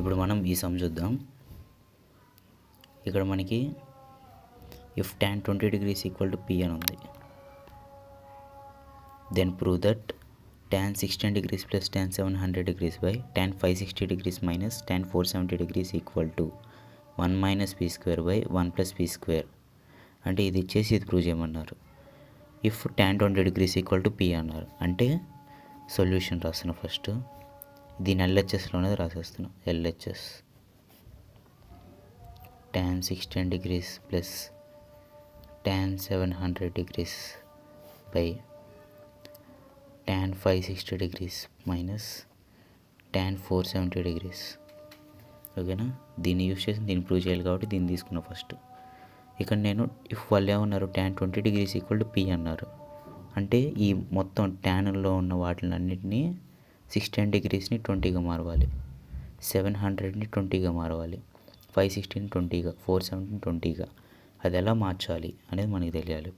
ఇప్పుడు మనం ఈ సమ్ చూద్దాం. ఇక్కడ మనకి if tan twenty degrees equal to P అని ఉంది. Then prove that tan sixteen degrees plus tan seven hundred degrees by tan five sixty degrees minus tan four seventy degrees equal to one minus P square by one plus P square అంటే ఇది ఇచ్చేసి ఇది prove చేయమన్నారు. If tan twenty degrees equal to P అన్నారు. అంటే solution రాస్తున్నా first దీని ఎల్హెచ్ఎస్లోనే రాసేస్తున్నాం. LHS tan sixteen degrees plus tan seven hundred degrees by tan five sixty degrees minus tan four seventy degrees ఓకేనా దీన్ని యూజ్ చేసి దీన్ని ప్రూవ్ చేయాలి కాబట్టి దీన్ని తీసుకున్నా ఫస్ట్ ఇక్కడ నేను ఇఫ్ వాళ్ళు ఏమన్నారు tan twenty degrees equal to P అన్నారు. అంటే ఈ మొత్తం ట్యాన్లో ఉన్న వాటిని అన్నిటినీ సిక్స్టీన్ డిగ్రీస్ని ట్వంటీగా మారవాలి. సెవెన్ హండ్రెడ్ని ట్వంటీగా మారవాలి. ఫైవ్ సిక్స్టీన్ ట్వంటీగా ఫోర్ సెవెంటీన్ ట్వంటీగా అది ఎలా మార్చాలి అనేది మనకి తెలియాలి.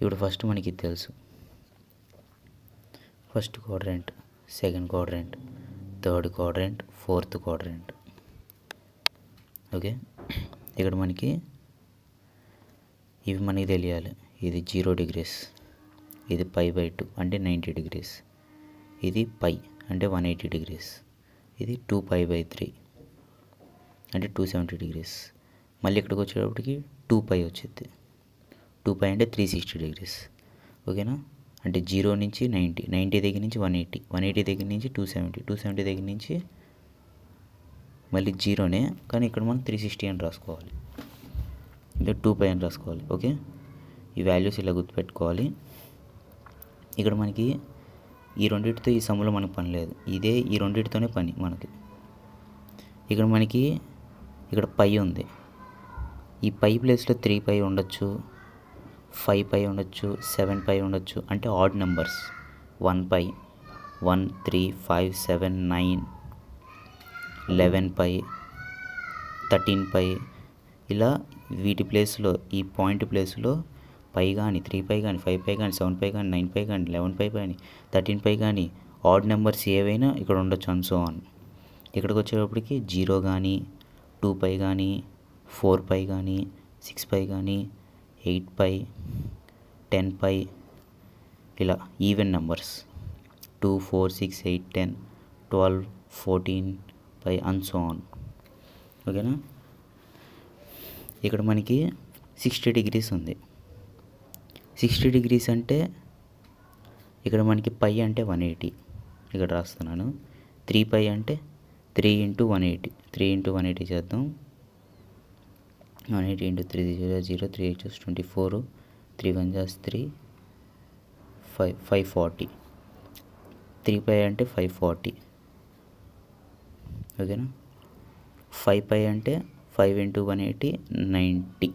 ఇప్పుడు ఫస్ట్ మనకి తెలుసు. First quadrant second quadrant third quadrant fourth quadrant okay ఇక్కడ మనకి ఇవి మనకి తెలియాలి. ఇది జీరో డిగ్రీస్ ఇది పై బై టూ అంటే నైంటీ డిగ్రీస్ ఇది పై అంటే వన్ ఎయిటీ డిగ్రీస్. ఇది టూ పై బై త్రీ. అంటే టూ సెవెంటీ డిగ్రీస్. మళ్ళీ ఇక్కడికి వచ్చేటప్పటికి టూ పై వచ్చింది. టూ పై అంటే త్రీ సిక్స్టీ డిగ్రీస్. ఓకేనా? అంటే జీరో నుంచి నైంటీ. నైంటీ దగ్గర నుంచి వన్ ఎయిటీ. వన్ ఎయిటీ దగ్గర నుంచి టూ సెవెంటీ. టూ సెవెంటీ దగ్గర నుంచి మళ్ళీ జీరోనే. కానీ ఇక్కడ మనం త్రీ సిక్స్టీ అని రాసుకోవాలి. ఇంకా టూ పై అని రాసుకోవాలి. ఓకే? ఈ వాల్యూస్ ఇలా గుర్తుపెట్టుకోవాలి. ఇక్కడ మనకి ఈ రెండింటితో ఈ సమ్ములో మనకు పని లేదు. ఇదే ఈ రెండింటితోనే పని మనకి. ఇక్కడ మనకి ఇక్కడ పై ఉంది. ఈ పై ప్లేస్లో త్రీ పై ఉండొచ్చు ఫైవ్ పై ఉండొచ్చు సెవెన్ పై ఉండొచ్చు అంటే odd numbers. One pi one three five seven nine eleven pi thirteen pi. ఇలా వీటి ప్లేస్లో ఈ పాయింట్ ప్లేస్లో పై కానీ త్రీ పై కానీ ఫైవ్ పై కానీ సెవెన్ పై కానీ నైన్ పై కానీ లెవెన్ పై కానీ థర్టీన్ పై కానీ ఆడ్ నెంబర్స్ ఏవైనా ఇక్కడ ఉండొచ్చు అన్సో ఆన్. ఇక్కడికి వచ్చేటప్పటికి జీరో కానీ టూ పై కానీ ఫోర్ పై కానీ సిక్స్ పై కానీ ఎయిట్ పై టెన్ పై ఇలా even numbers. Two four six eight ten twelve fourteen pi and so on. ఓకేనా? ఇక్కడ మనకి సిక్స్టీ డిగ్రీస్ ఉంది. సిక్స్టీ డిగ్రీస్ అంటే ఇక్కడ మనకి పై అంటే వన్ ఎయిటీ ఇక్కడ రాస్తున్నాను. త్రీ పై అంటే three into one eighty. Three into one eighty చేద్దాం. One eighty into three zero zero three eight twenty four. Three one Jos three. Five five forty. Three pi అంటే five forty. ఓకేనా? Five pi అంటే five into one eighty ninety.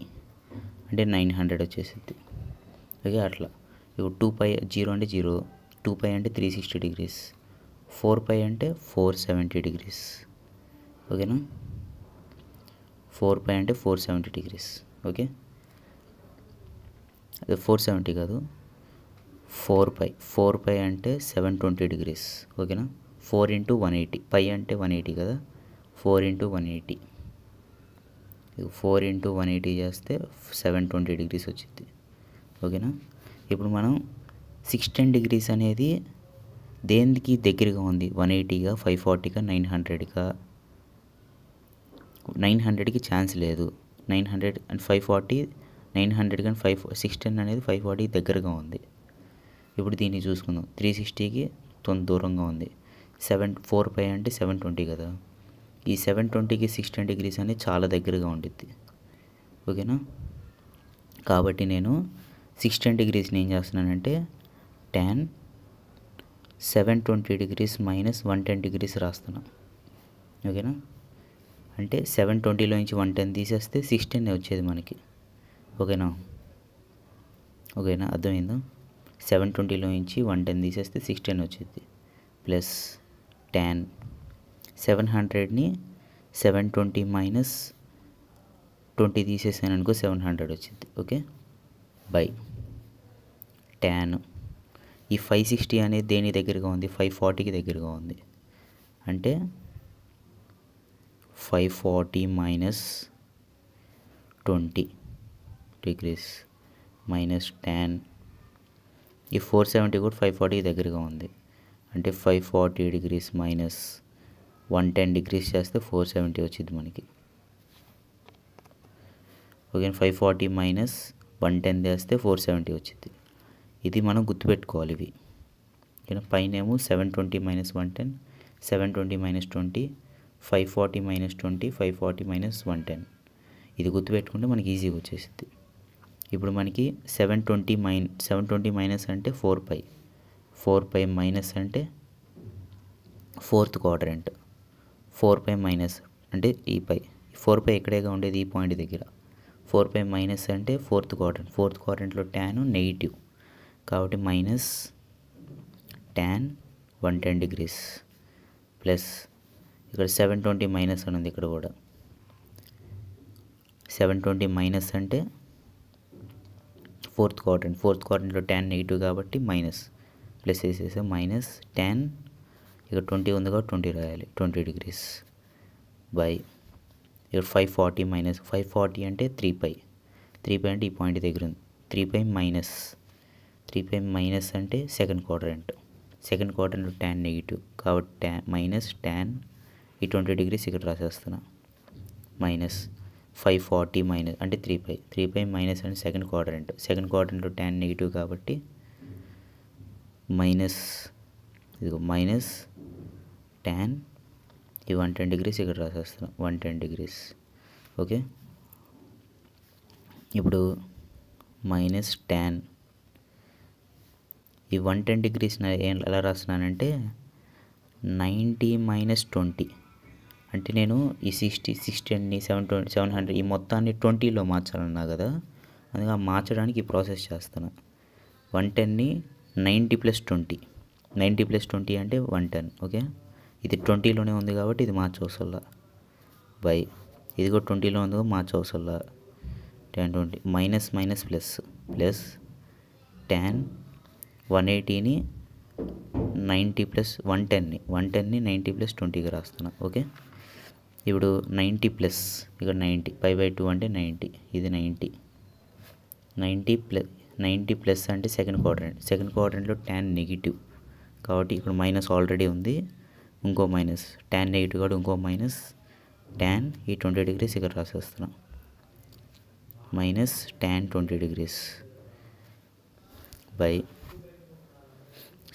అంటే nine hundred వచ్చేసింది okay అట్లా. ఇప్పుడు two pi zero అంటే zero two pi అంటే three sixty degrees four pi అంటే ఫోర్ సెవెంటీ డిగ్రీస్. ఓకేనా? ఫోర్ పై అంటే ఫోర్ సెవెంటీ డిగ్రీస్. ఓకే? అదే ఫోర్ సెవెంటీ కాదు. ఫోర్ పై ఫోర్ పై అంటే సెవెన్ ట్వంటీ డిగ్రీస్. ఓకేనా? Four into one eighty pi అంటే one eighty కదా? Four into one eighty. Four into one eighty చేస్తే seven twenty degrees వచ్చింది ఓకేనా? ఇప్పుడు మనం సిక్స్టీన్ డిగ్రీస్ అనేది దేనికి దగ్గరగా ఉంది? వన్ ఎయిటీగా ఫైవ్ ఫార్టీగా నైన్ హండ్రెడ్గా నైన్ హండ్రెడ్కి ఛాన్స్ లేదు. Nine hundred and five forty nine hundred కానీ ఫైవ్ సిక్స్టీన్ అనేది ఫైవ్ ఫార్టీకి దగ్గరగా ఉంది. ఇప్పుడు దీన్ని చూసుకుందాం. త్రీ సిక్స్టీకి తొంత దూరంగా ఉంది. సెవెన్ ఫోర్ ఫైవ్ అంటే సెవెన్ ట్వంటీ కదా? ఈ సెవెన్ ట్వంటీకి సిక్స్టీన్ డిగ్రీస్ అనేది చాలా దగ్గరగా ఉండిద్ది. ఓకేనా? కాబట్టి నేను సిక్స్టీన్ డిగ్రీస్ని ఏం చేస్తున్నానంటే ten seven twenty degrees minus one ten degrees రాస్తున్నా. ఓకేనా? అంటే సెవెన్ ట్వంటీలో నుంచి వన్ టెన్ తీసేస్తే సిక్స్టీన్ వచ్చేది మనకి. ఓకేనా? ఓకేనా? అర్థమైందా? సెవెన్ ట్వంటీలో నుంచి వన్ టెన్ తీసేస్తే సిక్స్టీన్ వచ్చేది. ప్లస్ టెన్ సెవెన్ హండ్రెడ్ని సెవెన్ ట్వంటీ మైనస్ ట్వంటీ తీసేసాను అనుకో సెవెన్ హండ్రెడ్ వచ్చింది. ఓకే? బై ట్యాన్ ఈ ఫైవ్ సిక్స్టీ అనేది దేని దగ్గరగా ఉంది? ఫైవ్ ఫార్టీకి దగ్గరగా ఉంది. అంటే five forty minus twenty degrees minus ten. ఈ ఫోర్ సెవెంటీ కూడా ఫైవ్ ఫార్టీకి దగ్గరగా ఉంది. అంటే five forty degrees minus one ten degrees చేస్తే ఫోర్ సెవెంటీ వచ్చింది మనకి. Okay five forty minus one ten చేస్తే ఫోర్ సెవెంటీ వచ్చింది. ఇది మనం గుర్తుపెట్టుకోవాలి ఇవి. ఓకేనా పైన ఏమో seven twenty minus one ten seven twenty minus twenty five forty minus twenty five forty minus one ten ఇది గుర్తుపెట్టుకుంటే మనకి ఈజీగా వచ్చేసింది ఇప్పుడు మనకి సెవెన్ ట్వంటీ మైన్ సెవెన్ ట్వంటీ మైనస్ అంటే four pi four pi minus అంటే fourth quadrant four pi minus అంటే ఈ పై ఫోర్ పై ఎక్కడేగా ఉండేది? ఈ పాయింట్ దగ్గర. ఫోర్ పై మైనస్ అంటే ఫోర్త్ క్వాడ్రెంట్ ఫోర్త్ క్వాడ్రెంట్లో ట్యాన్ నెగిటివ్ కాబట్టి minus tan one ten degrees plus ఇక్కడ సెవెన్ ట్వంటీ మైనస్ అని ఉంది ఇక్కడ కూడా. సెవెన్ ట్వంటీ మైనస్ అంటే ఫోర్త్ క్వార్టెంట్ ఫోర్త్ క్వార్టెంట్లో ట్యాన్ నెగిటివ్ కాబట్టి మైనస్ ప్లస్ వేసేసా మైనస్ ట్యాన్ ఇక్కడ ట్వంటీ ఉంది కాబట్టి ట్వంటీ రాయాలి. ట్వంటీ డిగ్రీస్ బై ఇక్కడ five forty minus five forty అంటే త్రీ పై త్రీ పై అంటే ఈ పాయింట్ దగ్గర ఉంది. Three pi minus three pi minus అంటే సెకండ్ క్వాడ్రెంట్. సెకండ్ క్వార్టర్లో ట్యాన్ నెగిటివ్ కాబట్టి ట్యాన్ మైనస్ ట్యాన్ ఈ ట్వంటీ డిగ్రీస్ ఇక్కడ రాసేస్తున్నా. మైనస్ ఫైవ్ ఫార్టీ మైనస్ అంటే three pi three pi minus అంటే సెకండ్ క్వాడ్రెంట్. సెకండ్ క్వాడ్రెంట్లో ట్యాన్ నెగిటివ్ కాబట్టి మైనస్ ఇదిగో మైనస్ ట్యాన్ ఈ వన్ టెన్ డిగ్రీస్ ఇక్కడ రాసేస్తున్నా. One ten degrees. ఓకే? ఇప్పుడు మైనస్ ట్యాన్ ఈ వన్ టెన్ డిగ్రీస్ ఎలా రాస్తున్నానంటే నైంటీ మైనస్ ట్వంటీ. అంటే నేను ఈ sixty సిక్స్టీని seven twenty seven hundred ఈ మొత్తాన్ని ట్వంటీలో మార్చాలన్నా కదా అందుకే మార్చడానికి ఈ ప్రాసెస్ చేస్తాను one టెన్ని ninety plus twenty. Ninety plus twenty అంటే వన్ టెన్ ఓకే? ఇది ట్వంటీలోనే ఉంది కాబట్టి ఇది మార్చవసల్లా. బై. ఇది కూడా ట్వంటీలో ఉంది కాబట్టి మార్చవసల్లా. Ten twenty. Minus minus plus. Plus ten one ఎయిటీని ninety plus one టెన్ని వన్ టెన్ని నైంటీ ప్లస్ ట్వంటీకి రాస్తున్నా ఓకే? ఇప్పుడు నైంటీ ప్లస్ ఇక్కడ నైంటీ ఫైవ్ బై టూ అంటే నైంటీ ఇది ninety. Ninety plus ninety plus అంటే సెకండ్ క్వాడ్రెంట్ సెకండ్ క్వాడ్రెంట్లో ట్యాన్ నెగిటివ్. కాబట్టి ఇక్కడ మైనస్ ఆల్రెడీ ఉంది ఇంకో మైనస్ ట్యాన్ నెగిటివ్ కాబట్టి ఇంకో మైనస్ ట్యాన్ ఈ ట్వంటీ డిగ్రీస్ ఇక్కడ రాసేస్తున్నాం. Minus tan twenty degrees by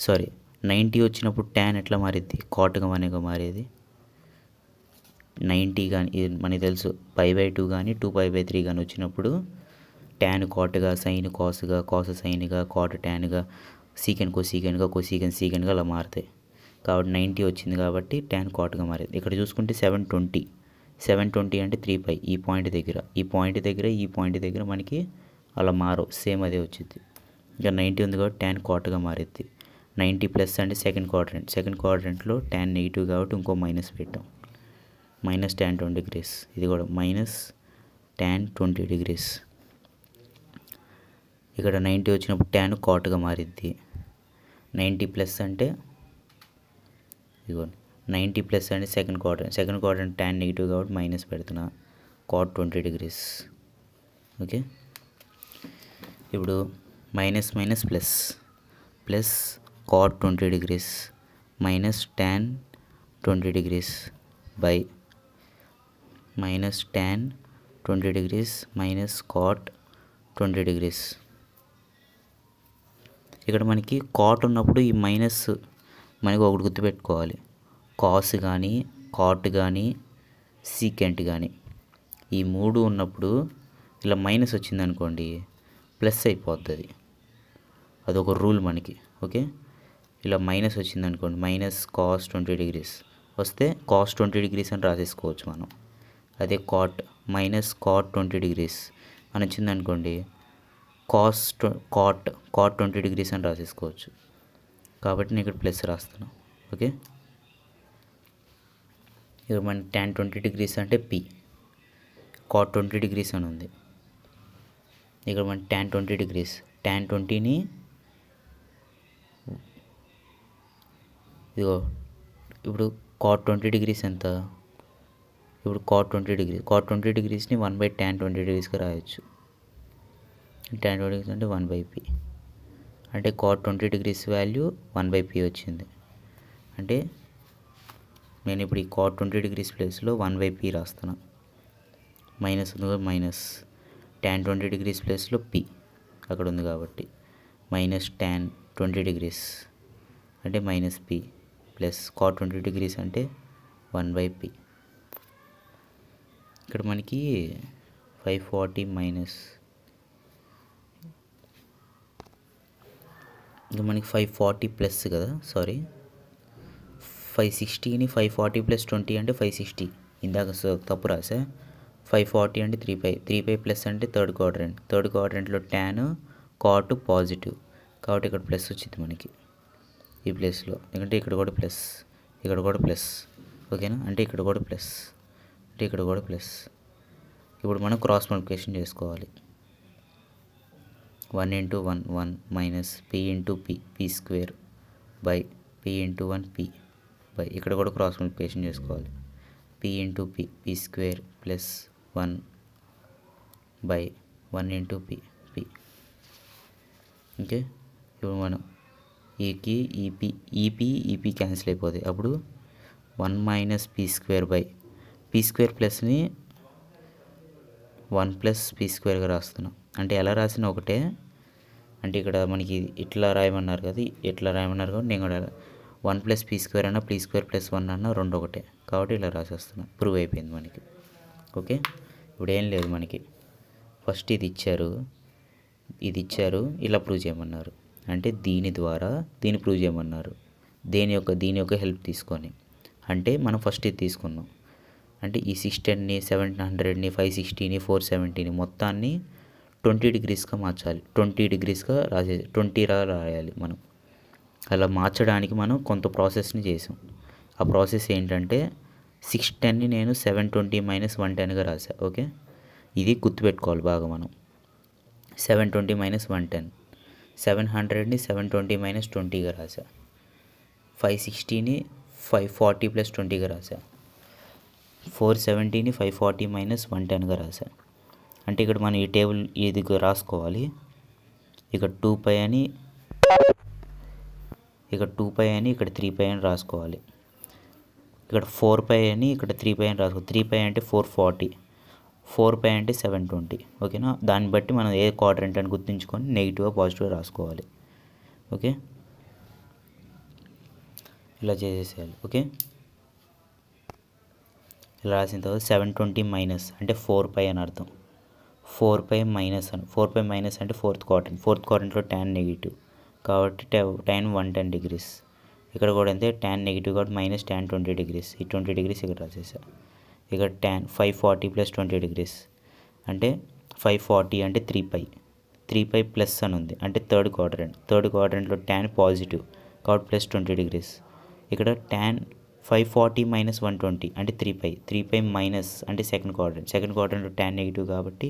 sorry ninety వచ్చినప్పుడు ట్యాన్ ఎట్లా మారిద్ది? కాట్గా మనగా మారేది? నైంటీ కానీ మనకి తెలుసు పై బై టూ కానీ టూ పై బై త్రీ కానీ వచ్చినప్పుడు ట్యాన్ కాట్గా సైన్ కాసుగా కాసు సైన్గా కాట్ ట్యాన్గా సీకెన్ కో సీకెన్గా కో సీకెన్ సీకెన్గా అలా మారుతాయి. కాబట్టి నైంటీ వచ్చింది కాబట్టి ట్యాన్ కాట్గా మారేది. ఇక్కడ చూసుకుంటే సెవెన్ ట్వంటీ సెవెన్ ట్వంటీ అంటే త్రీ పై ఈ పాయింట్ దగ్గర. ఈ పాయింట్ దగ్గర ఈ పాయింట్ దగ్గర మనకి అలా మారవు. సేమ్ అదే వచ్చింది ఇంకా నైంటీ ఉంది కాబట్టి ట్యాన్ కాట్గా మారిద్ది. నైంటీ ప్లస్ అంటే సెకండ్ క్వాడ్రెంట్. సెకండ్ క్వాడ్రెంట్లో ట్యాన్ నెగిటివ్ కాబట్టి ఇంకో మైనస్ పెట్టాం. Minus tan twenty degrees. ఇది కూడా మైనస్ ట్యాన్ ట్వంటీ డిగ్రీస్. ఇక్కడ నైంటీ వచ్చినప్పుడు ట్యాన్ కాట్గా మారిద్ది. నైంటీ ప్లస్ అంటే ఇదిగోండి నైంటీ ప్లస్ అంటే second quarter second quarter tan negative కాబట్టి మైనస్ పెడుతున్నా. Cot twenty degrees. ఓకే? ఇప్పుడు minus minus plus. Plus cot twenty degrees minus ten twenty degrees by minus ten twenty degrees minus cot twenty degrees. ఇక్కడ మనకి cot ఉన్నప్పుడు ఈ minus మనకి ఒకటి గుర్తుపెట్టుకోవాలి. కాస్ కానీ కాట్ కానీ సీకెంట్ కానీ ఈ మూడు ఉన్నప్పుడు ఇలా మైనస్ వచ్చింది అనుకోండి ప్లస్ అయిపోతుంది. అదొక రూల్ మనకి ఓకే? ఇలా మైనస్ వచ్చింది అనుకోండి మైనస్ కాస్ ట్వంటీ డిగ్రీస్ వస్తే కాస్ ట్వంటీ డిగ్రీస్ అని రాసేసుకోవచ్చు మనం. అదే cot minus cot twenty degrees అని వచ్చింది అనుకోండి cos cot cot twenty degrees అని రాసేసుకోవచ్చు. కాబట్టి నేను ఇక్కడ ప్లస్ రాస్తాను. ఓకే ఇక్కడ మన టెన్ ట్వంటీ డిగ్రీస్ అంటే పి కాట్ ట్వంటీ డిగ్రీస్ అని ఉంది. ఇక్కడ మన ట్యాన్ ట్వంటీ డిగ్రీస్ ట్యాన్ ట్వంటీని ఇదిగో ఇప్పుడు కాట్ ట్వంటీ డిగ్రీస్ ఎంత? ఇప్పుడు cot twenty degree cot twenty డిగ్రీస్ని one by tan twenty డిగ్రీస్గా రాయొచ్చు. ట్యాన్ ట్వంటీ డిగ్రీస్ అంటే వన్ బై పీ అంటే cot twenty degrees value one by p వచ్చింది. అంటే నేను ఇప్పుడు ఈ కాట్ ట్వంటీ డిగ్రీస్ ప్లేస్లో వన్ బై పీ రాస్తున్నా. మైనస్ ఉంది మైనస్ ట్యాన్ ట్వంటీ డిగ్రీస్ ప్లేస్లో పి అక్కడ ఉంది కాబట్టి. మైనస్ ట్యాన్ ట్వంటీ డిగ్రీస్ అంటే minus P plus cot twenty degrees అంటే వన్ బై పి. ఇక్కడ మనకి ఫైవ్ ఫార్టీ మైనస్. ఇంకా మనకి ఫైవ్ ఫార్టీ ప్లస్ కదా సారీ. ఫైవ్ సిక్స్టీని ఫైవ్ ఫార్టీ ప్లస్ ట్వంటీ అంటే ఫైవ్ సిక్స్టీ. ఇందాక తప్పు రాసా. ఫైవ్ ఫార్టీ అంటే three pi three pi plus అంటే థర్డ్ క్వాడ్రెంట్. థర్డ్ క్వాడ్రెంట్లో ట్యాన్ కాటు పాజిటివ్. కాబట్టి ఇక్కడ ప్లస్ వచ్చింది మనకి. ఈ ప్లేస్లో. ఎందుకంటే ఇక్కడ కూడా ప్లస్ ఇక్కడ కూడా ప్లస్. ఓకేనా? అంటే ఇక్కడ కూడా ప్లస్ అంటే ఇక్కడ కూడా ప్లస్. ఇప్పుడు మనం క్రాస్ మల్టిప్లికేషన్ చేసుకోవాలి. One into one one minus p into p p square by p into one p by ఇక్కడ కూడా క్రాస్ మల్టిప్లికేషన్ చేసుకోవాలి. P into p p square plus one by one into p p okay? ఇప్పుడు మనం ఈకి ఈపీ ఈపీ ఈపీ cancel అయిపోతాయి అప్పుడు one minus p square by p square ప్లస్ని one plus P స్క్వేర్గా రాస్తున్నాం. అంటే ఎలా రాసినా ఒకటే. అంటే ఇక్కడ మనకి ఇట్లా రాయమన్నారు కదా ఇట్లా రాయమన్నారు కాబట్టి నేను కూడా వన్ ప్లస్ పీ స్క్వేర్ అన్న పీ స్క్వేర్ ప్లస్ వన్ అన్న రెండు ఒకటే. కాబట్టి ఇలా రాసేస్తున్నా. ప్రూవ్ అయిపోయింది మనకి. ఓకే? ఇప్పుడు ఏం లేదు మనకి. ఫస్ట్ ఇది ఇచ్చారు. ఇది ఇచ్చారు. ఇలా ప్రూవ్ చేయమన్నారు. అంటే దీని ద్వారా దీన్ని ప్రూవ్ చేయమన్నారు. దేని యొక్క దీని యొక్క హెల్ప్ తీసుకొని. అంటే మనం ఫస్ట్ ఇది తీసుకున్నాం. అంటే ఈ సిక్స్ టెన్ని సెవెన్ హండ్రెడ్ని ఫైవ్ సిక్స్టీని ఫోర్ సెవెంటీని మొత్తాన్ని ట్వంటీ డిగ్రీస్గా మార్చాలి. ట్వంటీ డిగ్రీస్గా రాసే ట్వంటీలా రాయాలి మనం. అలా మార్చడానికి మనం కొంత ప్రాసెస్ని చేసాం. ఆ ప్రాసెస్ ఏంటంటే సిక్స్ టెన్ని నేను సెవెన్ ట్వంటీ మైనస్ వన్ టెన్గా రాసా ఓకే? ఇది గుర్తుపెట్టుకోవాలి బాగా మనం. Seven twenty minus one ten seven హండ్రెడ్ని seven twenty minus ట్వంటీగా రాశా. ఫైవ్ సిక్స్టీని ఫైవ్ ఫార్టీ ప్లస్ ట్వంటీగా రాసా ఫోర్ సెవెంటీని ఫైవ్ ఫార్టీ మైనస్ వన్ టెన్గా రాశా. అంటే ఇక్కడ మనం ఈ టేబుల్ ఇది రాసుకోవాలి. ఇక్కడ టూ పై అని ఇక్కడ టూ పై అని ఇక్కడ త్రీ పై అని రాసుకోవాలి. ఇక్కడ ఫోర్ పై అని ఇక్కడ త్రీ పై అని రాసుకోవాలి త్రీ పై అంటే ఫోర్ ఫార్టీ ఫోర్ పై అంటే సెవెన్ ట్వంటీ. ఓకేనా? దాన్ని బట్టి మనం ఏ క్వాడ్రెంట్ అని గుర్తుంచుకొని నెగిటివ్గా పాజిటివ్గా రాసుకోవాలి. ఓకే? ఇలా చేసేసేయాలి. ఓకే? ఇలా రాసిన తర్వాత సెవెన్ ట్వంటీ మైనస్ అంటే ఫోర్ పై అని అర్థం. ఫోర్ పై మైనస్ అని. ఫోర్ పై మైనస్ అంటే ఫోర్త్ క్వార్టర్ ఫోర్త్ క్వార్టర్లో ట్యాన్ నెగిటివ్ కాబట్టి ట్యాన్ వన్ టెన్ డిగ్రీస్ ఇక్కడ కూడా అంతే ట్యాన్ నెగిటివ్ కాబట్టి మైనస్ ట్యాన్ ట్వంటీ డిగ్రీస్ ఈ ట్వంటీ డిగ్రీస్ ఇక్కడ రాసేసా. ఇక్కడ tan five forty plus twenty degrees అంటే ఫైవ్ ఫార్టీ అంటే three pi three pi plus అని ఉంది. అంటే థర్డ్ క్వాడ్రెంట్ థర్డ్ క్వాడ్రెంట్లో ట్యాన్ పాజిటివ్ కాబట్టి ప్లస్ ట్వంటీ డిగ్రీస్ ఇక్కడ tan five forty minus one twenty అంటే three pi three pi minus అంటే సెకండ్ క్వాడ్రెంట్ సెకండ్ క్వాడ్రెంట్లో ట్యాన్ నెగిటివ్ కాబట్టి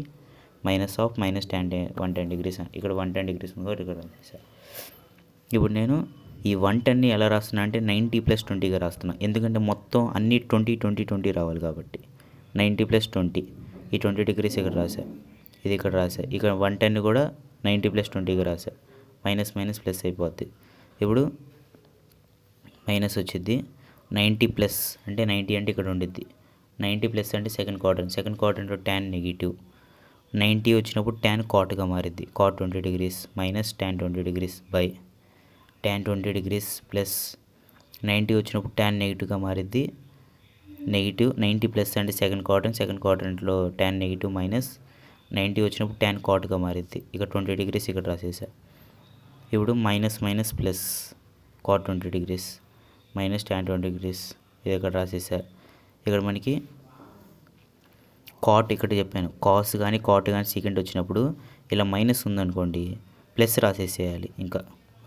minus of minus ten one ten degrees ఇక్కడ one ten degrees ఉంది కాబట్టి ఇక్కడ. ఇప్పుడు నేను ఈ వన్ టెన్ని ఎలా రాస్తున్నా అంటే నైంటీ ప్లస్ ట్వంటీగా రాస్తున్నా. ఎందుకంటే మొత్తం అన్ని ట్వంటీ ట్వంటీ ట్వంటీ రావాలి కాబట్టి. Ninety plus twenty. ఈ ట్వంటీ డిగ్రీస్ ఇక్కడ రాసా ఇది ఇక్కడ రాసా ఇక్కడ వన్ టెన్ కూడా నైంటీ ప్లస్ ట్వంటీగా రాసా మైనస్ మైనస్ ప్లస్ అయిపోద్ది. ఇప్పుడు మైనస్ వచ్చింది నైంటీ ప్లస్ అంటే నైంటీ అంటే ఇక్కడ ఉండిద్ది. నైంటీ ప్లస్ అంటే సెకండ్ క్వార్టర్ సెకండ్ క్వార్టర్లో ట్యాన్ నెగిటివ్ నైంటీ వచ్చినప్పుడు ట్యాన్ కాట్గా మారిద్ది. Cot twenty degrees minus tan twenty degrees by tan twenty degrees plus ninety వచ్చినప్పుడు ట్యాన్ నెగిటివ్గా మారిద్ది. నెగిటివ్ నైంటీ ప్లస్ అంటే సెకండ్ క్వార్టర్ సెకండ్ క్వార్టర్లో ట్యాన్ నెగిటివ్ మైనస్ నైంటీ వచ్చినప్పుడు tan కాట్గా మారిద్ది. ఇక ట్వంటీ డిగ్రీస్ ఇక్కడ రాసేసా. ఇప్పుడు minus minus plus cot twenty degrees minus tan twenty degrees ఇది ఇక్కడ రాసేసా. ఇక్కడ మనకి కాట్ ఇక్కడ చెప్పాను. కాస్ కానీ కాట్ కానీ సీకెంట్ వచ్చినప్పుడు ఇలా మైనస్ ఉందనుకోండి ప్లస్ రాసేసేయాలి ఇంకా.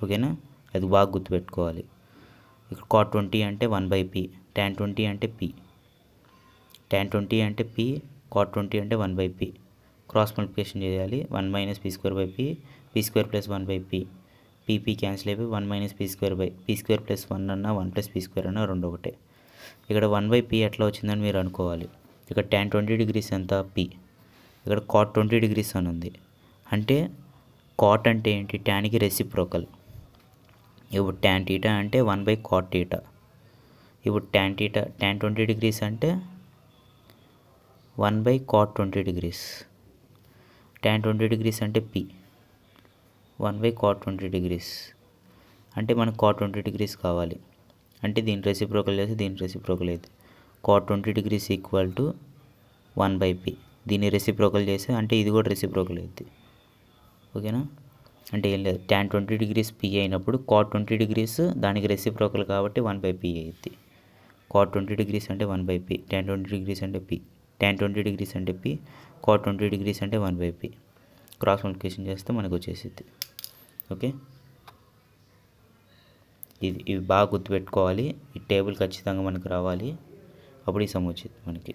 ఓకేనా అది బాగా గుర్తుపెట్టుకోవాలి. ఇక్కడ కాట్ ట్వంటీ అంటే one by P tan twenty అంటే పీ ట్యాన్ ట్వంటీ అంటే పీ కాట్ ట్వంటీ అంటే one by P cross multiplication చేయాలి. One minus P square by P P square plus one by P P P cancel అయిపోయి one minus P square by P square plus one అన్న one plus P square అన్న రెండు ఒకటే. ఇక్కడ one by P ఎట్లా వచ్చిందని మీరు అనుకోవాలి. ఇక్కడ ట్యాన్ ట్వంటీ డిగ్రీస్ ఎంత? పి ఇక్కడ కాట్ ట్వంటీ డిగ్రీస్ అని ఉంది. అంటే కాట్ అంటే ఏంటి? ట్యాన్కి రెసిప్రోకల్ ఇప్పుడు ట్యాన్ టీటా అంటే వన్ బై కాట్ టీటా ఇప్పుడు tan theta tan twenty degrees అంటే one by cot twenty degrees tan twenty degrees అంటే P one by cot twenty degrees అంటే మనకు కాట్ ట్వంటీ డిగ్రీస్ కావాలి. అంటే దీని రెసిప్రోకల్ చేసి దీని రెసిప్రోకల్ అయితే cot twenty degrees equal to one by P దీన్ని రెసిప్రోకల్ చేస్తే అంటే ఇది కూడా రెసిప్రోకల్ అవుతుంది ఓకేనా అంటే ఏం లేదు. ట్యాన్ ట్వంటీ డిగ్రీస్ పి అయినప్పుడు కాట్ ట్వంటీ డిగ్రీస్ దానికి రెసిప్రోకల్ కాబట్టి వన్ బై పి అవుతుంది కాట్ ట్వంటీ డిగ్రీస్ అంటే one by P tan twenty degrees అంటే పి ట్యాన్ ట్వంటీ డిగ్రీస్ అంటే పి కాట్ ట్వంటీ డిగ్రీస్ అంటే one by P cross multiplication చేస్తే మనకు వచ్చేసింది ఓకే ఇది ఇవి బాగా గుర్తుపెట్టుకోవాలి. ఈ టేబుల్ ఖచ్చితంగా మనకు రావాలి. అప్పుడు ఈ సమ్ వచ్చింది మనకి.